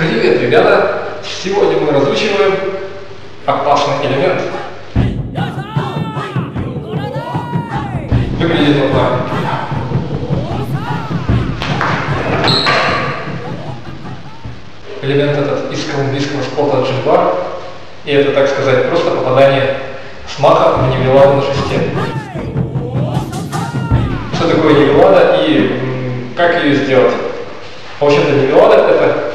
Привет, ребята! Сегодня мы разучиваем опасный элемент. Выглядит вот так. Элемент этот из колумбийского спорта джимбар. И это, так сказать, просто попадание смаха в невеладу на шесте. Что такое невелада и как ее сделать? В общем-то, невелада это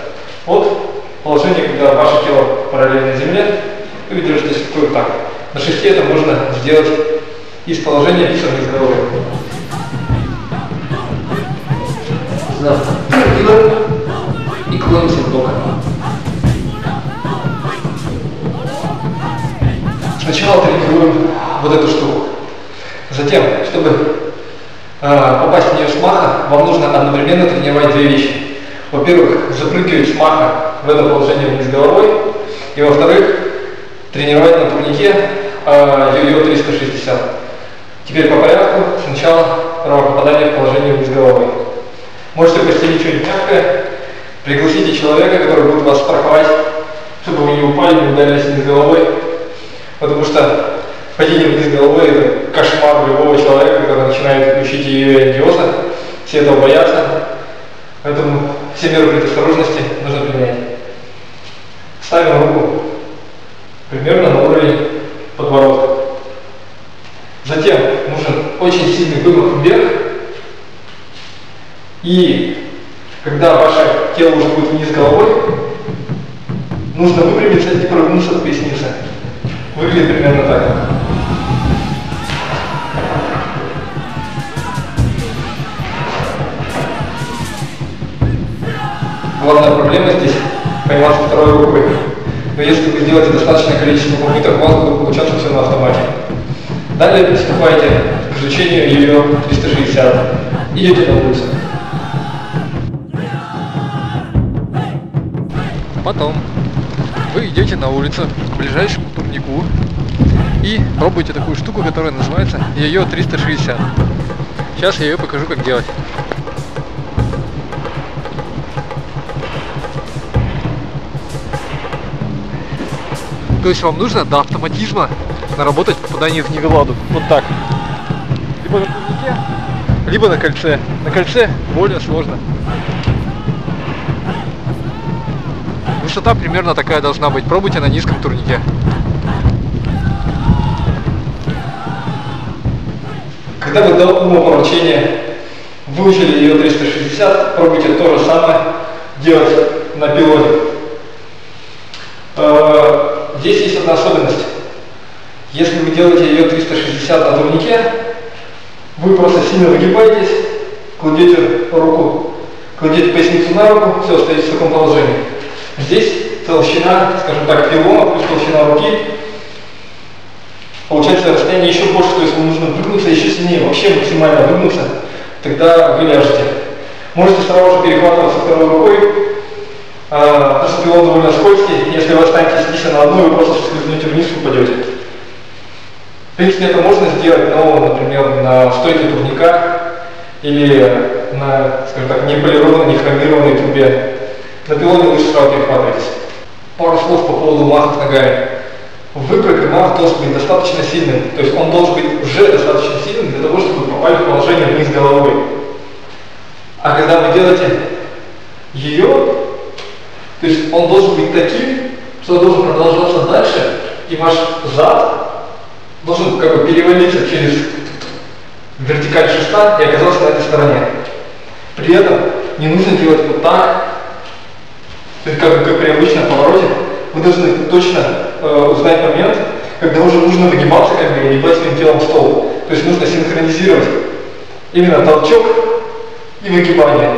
вот положение, когда ваше тело параллельно земле, вы держитесь вот так. На шесте это можно сделать из положения головы. Делаем и клонимся в бок. Сначала тренируем вот эту штуку. Затем, чтобы э, попасть в нее с маха, вам нужно одновременно тренировать две вещи. Во-первых, запрыгивать с маха в это положение вниз головой. И во-вторых, тренировать на турнике э, йо-йо 360. Теперь по порядку. Сначала право в положение вниз головой. Можете постелить что-нибудь мягкое, пригласите человека, который будет вас страховать, чтобы вы не упали, не ударились вниз головой. Потому что падение вниз головой – это кошмар любого человека, который начинает учить ее индиоза. Все этого боятся. Поэтому все меры предосторожности нужно принять. Ставим руку примерно на уровень подбородка. Затем нужен очень сильный вымах вверх. И когда ваше тело уже будет вниз головой, нужно выпрямиться и прогнуться от поясницы. Выглядит примерно так. Главная проблема здесь пойматься второй рукой. Но если вы сделаете достаточное количество попыток, у вас будет получаться все на автомате. Далее приступайте к изучению ее 360. Идете на улицу. Потом вы идете на улицу к ближайшему турнику и пробуете такую штуку, которая называется ее 360. Сейчас я ее покажу, как делать. То есть вам нужно до автоматизма наработать попадание в невеладу. Вот так. Либо на турнике, либо на кольце. На кольце более сложно. Высота примерно такая должна быть. Пробуйте на низком турнике. Когда вы до умопомрачения выучили ее 360, пробуйте то же самое делать на пилоне. Здесь есть одна особенность. Если вы делаете ее 360 на турнике, вы просто сильно выгибаетесь, кладете руку, кладете поясницу на руку, все, остаетесь в таком положении. Здесь толщина, скажем так, пилона плюс толщина руки. Получается расстояние еще больше, то есть вам нужно выгнуться еще сильнее, вообще максимально выгнуться, тогда вы ляжете. Можете сразу же перехватываться второй рукой, а, потому что пилон довольно скользкий, если вы останетесь лично на одной, вы просто скользнете вниз и упадете. В принципе, это можно сделать, но, например, на стойке турника или на, скажем так, не полированной, не хромированной трубе. На пилоне лучше сразу перехватывайтесь. Пару слов по поводу махов ногами. Выпрыг мах должен быть достаточно сильным, то есть он должен быть уже достаточно сильным для того, чтобы попали в положение вниз головой. А когда вы делаете ее, то есть он должен быть таким, что должен продолжаться дальше, и ваш зад должен как бы перевалиться через вертикаль шеста и оказаться на этой стороне. При этом не нужно делать вот так, то есть как, как при обычном повороте, вы должны точно э, узнать момент, когда уже нужно выгибаться, как бы выгибать своим телом стол. То есть нужно синхронизировать именно толчок и выгибание.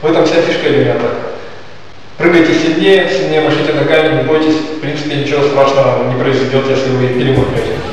В этом вся фишка элемента. Прыгайте сильнее, сильнее машите ногами, не бойтесь. В принципе, ничего страшного не произойдет, если вы перемахнете.